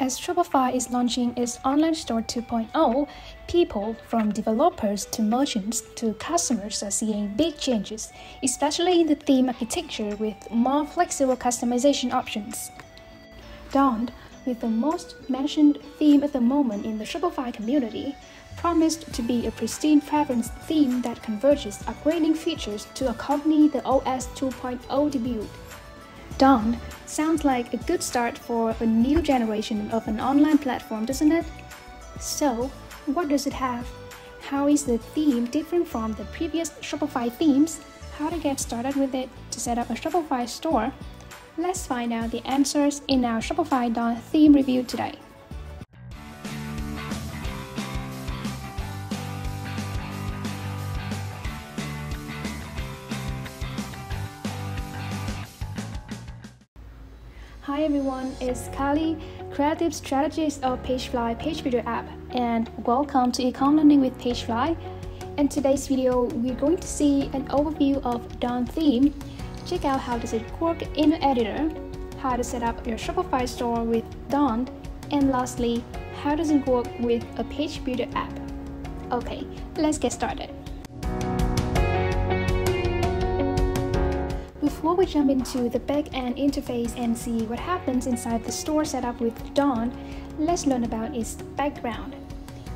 As Shopify is launching its online store 2.0, people from developers to merchants to customers are seeing big changes, especially in the theme architecture with more flexible customization options. Dawn, with the most mentioned theme at the moment in the Shopify community, promised to be a pristine reference theme that converges upgrading features to accompany the OS 2.0 debut. Dawn sounds like a good start for a new generation of an online platform, doesn't it? So, what does it have? How is the theme different from the previous Shopify themes? How to get started with it to set up a Shopify store? Let's find out the answers in our Shopify Dawn theme review today. Everyone, it's Kali, creative strategist of Pagefly Page Builder app, and welcome to Ecom Learning with Pagefly. In today's video, we're going to see an overview of Dawn theme. Check out how does it work in the editor, how to set up your Shopify store with Dawn, and lastly, how does it work with a Page Builder app. Okay, let's get started. Before we jump into the back-end interface and see what happens inside the store setup with Dawn, let's learn about its background.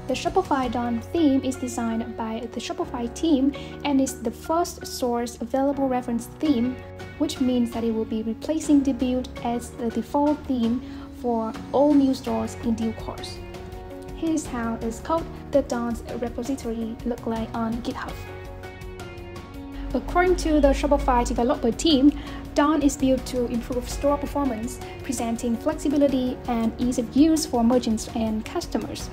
The Shopify Dawn theme is designed by the Shopify team and is the first source available reference theme, which means that it will be replacing Debut as the default theme for all new stores in due course. Here's how its code, the Dawn's repository, look like on GitHub. According to the Shopify developer team, Dawn is built to improve store performance, presenting flexibility and ease of use for merchants and customers.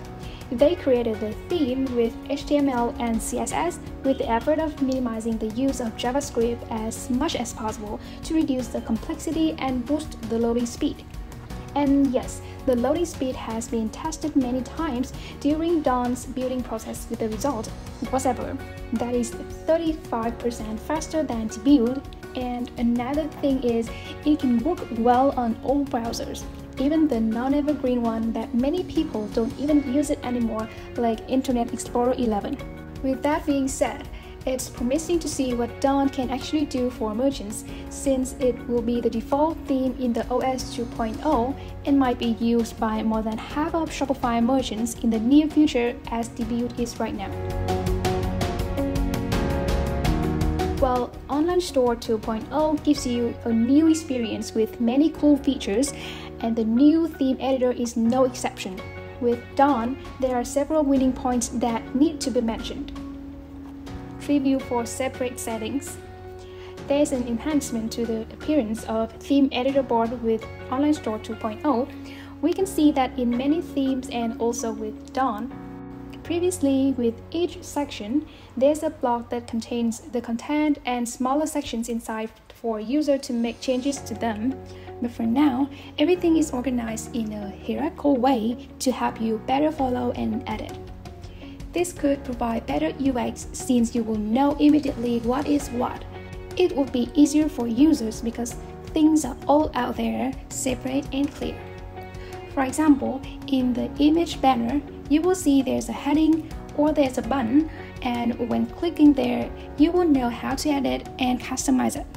They created the theme with HTML and CSS with the effort of minimizing the use of JavaScript as much as possible to reduce the complexity and boost the loading speed. And yes, the loading speed has been tested many times during Dawn's building process with the result was ever. That is 35% faster than Debut. And another thing is, it can work well on all browsers, even the non-evergreen one that many people don't even use it anymore, like Internet Explorer 11. With that being said, it's promising to see what Dawn can actually do for merchants since it will be the default theme in the OS 2.0 and might be used by more than half of Shopify merchants in the near future as Debut is right now. Well, Online Store 2.0 gives you a new experience with many cool features, and the new theme editor is no exception. With Dawn, there are several winning points that need to be mentioned preview for separate settings. There's an enhancement to the appearance of theme editor board with Online Store 2.0. We can see that in many themes and also with Dawn. Previously, with each section, there's a block that contains the content and smaller sections inside for user to make changes to them. But for now, everything is organized in a hierarchical way to help you better follow and edit. This could provide better UX since you will know immediately what is what. It would be easier for users because things are all out there, separate and clear. For example, in the image banner, you will see there's a heading or there's a button, and when clicking there, you will know how to edit and customize it.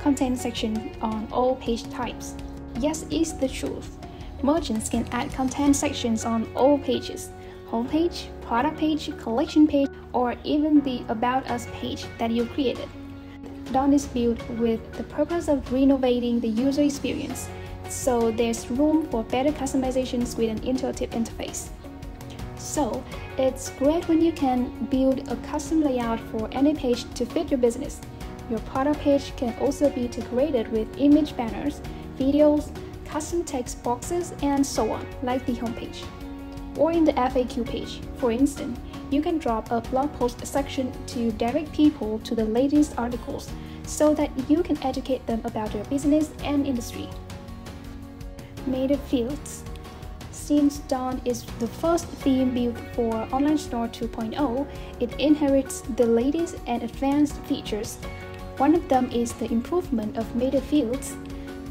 Content section on all page types. Yes, it's the truth. Merchants can add content sections on all pages homepage, product page, collection page, or even the About Us page that you created. Dawn is built with the purpose of renovating the user experience, so there's room for better customizations with an intuitive interface. So, it's great when you can build a custom layout for any page to fit your business. Your product page can also be decorated with image banners, videos, custom text boxes, and so on, like the homepage or in the FAQ page. For instance, you can drop a blog post section to direct people to the latest articles so that you can educate them about your business and industry. Meta Fields Since Dawn is the first theme built for Online Store 2.0, it inherits the latest and advanced features. One of them is the improvement of meta fields.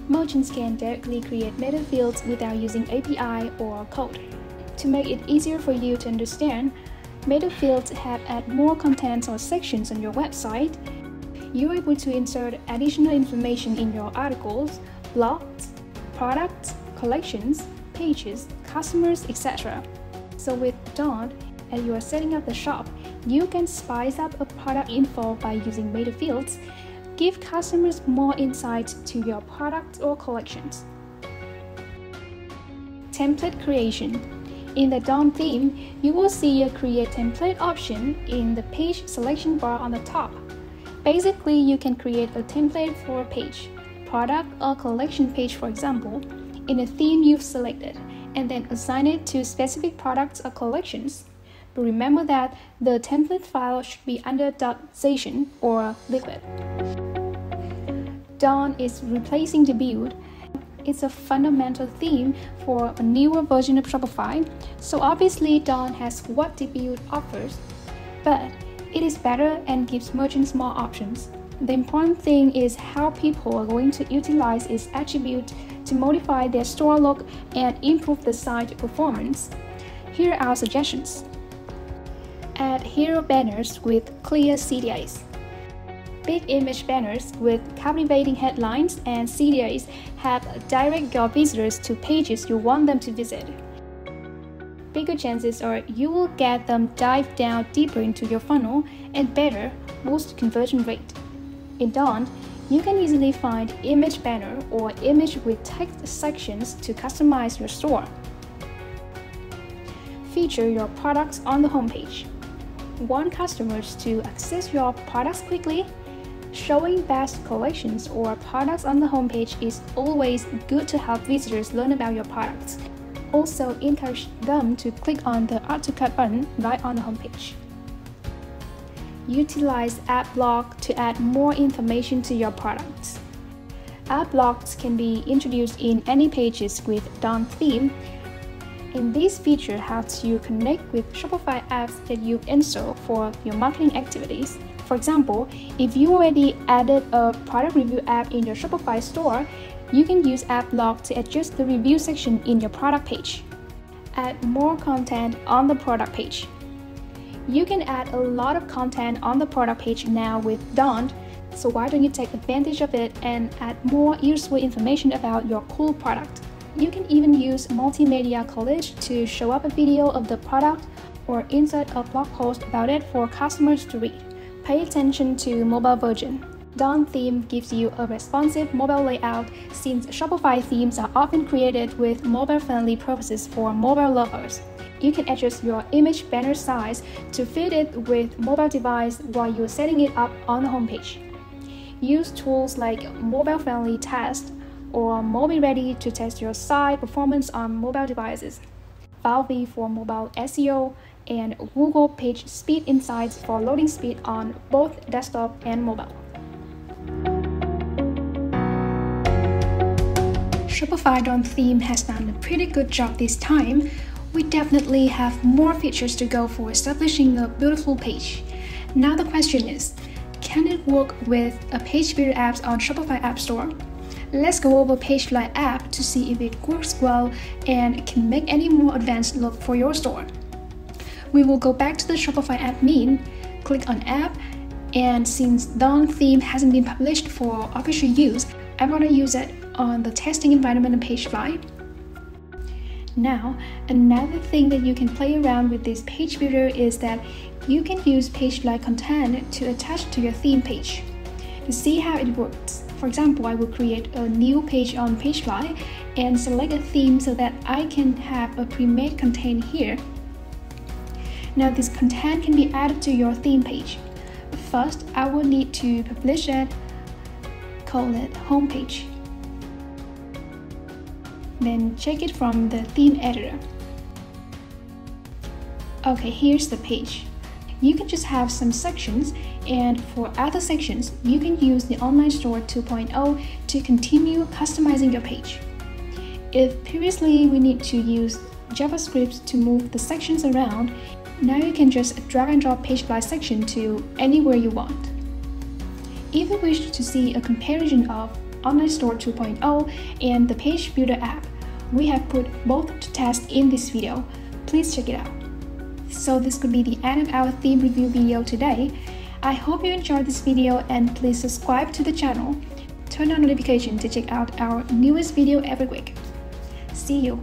merchants can directly create meta fields without using API or code. To make it easier for you to understand, meta fields have add more contents or sections on your website. You're able to insert additional information in your articles, blogs, products, collections, pages, customers, etc. So with Dawn, as you are setting up the shop, you can spice up a product info by using meta fields give customers more insight to your products or collections. Template creation. In the Dawn theme, you will see a Create Template option in the page selection bar on the top. Basically, you can create a template for a page, product or collection page for example, in a theme you've selected, and then assign it to specific products or collections. But remember that the template file should be under .json or liquid. Dawn is replacing Debut. It's a fundamental theme for a newer version of Shopify, so obviously Dawn has what Debut offers, but it is better and gives merchants more options. The important thing is how people are going to utilize its attribute to modify their store look and improve the site performance. Here are our suggestions. Add hero banners with clear CTAs. Big image banners with captivating headlines and CTAs have direct your visitors to pages you want them to visit. Bigger chances are you will get them dive down deeper into your funnel and better boost conversion rate. In Dawn, you can easily find image banner or image with text sections to customize your store. Feature your products on the homepage. Want customers to access your products quickly? Showing best collections or products on the homepage is always good to help visitors learn about your products. Also, encourage them to click on the Add to Cart button right on the homepage. Utilize app block to add more information to your products. App blocks can be introduced in any pages with Dawn theme and this feature helps you connect with Shopify apps that you install for your marketing activities. For example, if you already added a product review app in your Shopify store, you can use app block to adjust the review section in your product page. Add more content on the product page. You can add a lot of content on the product page now with Dawn, so why don't you take advantage of it and add more useful information about your cool product? You can even use Multimedia Collage to show up a video of the product or insert a blog post about it for customers to read. Pay attention to mobile version. Dawn theme gives you a responsive mobile layout since Shopify themes are often created with mobile-friendly purposes for mobile lovers. You can adjust your image banner size to fit it with mobile device while you're setting it up on the homepage. Use tools like mobile-friendly test or mobiReady to test your site performance on mobile devices. Varvy for mobile SEO and Google Page Speed Insights for loading speed on both desktop and mobile. Shopify Dawn theme has done a pretty good job this time. We definitely have more features to go for establishing a beautiful page. Now the question is, can it work with a page builder apps on Shopify App Store? Let's go over PageFly app to see if it works well and can make any more advanced look for your store we will go back to the Shopify app main, click on app, and since Dawn theme hasn't been published for official use, I want to use it on the testing environment of Pagefly. Now, another thing that you can play around with this page builder is that you can use Pagefly content to attach to your theme page. To see how it works, for example, I will create a new page on Pagefly and select a theme so that I can have a pre-made content here now this content can be added to your theme page. First, I will need to publish it, call it homepage. Then check it from the theme editor. Okay, here's the page. You can just have some sections and for other sections, you can use the Online Store 2.0 to continue customizing your page. If previously we need to use JavaScript to move the sections around, now you can just drag and drop Pagefly section to anywhere you want. If you wish to see a comparison of Online Store 2.0 and the Page Builder app. We have put both to test in this video. Please check it out. So this could be the end of our theme review video today. I hope you enjoyed this video and please subscribe to the channel. Turn on notification to check out our newest video every week. See you!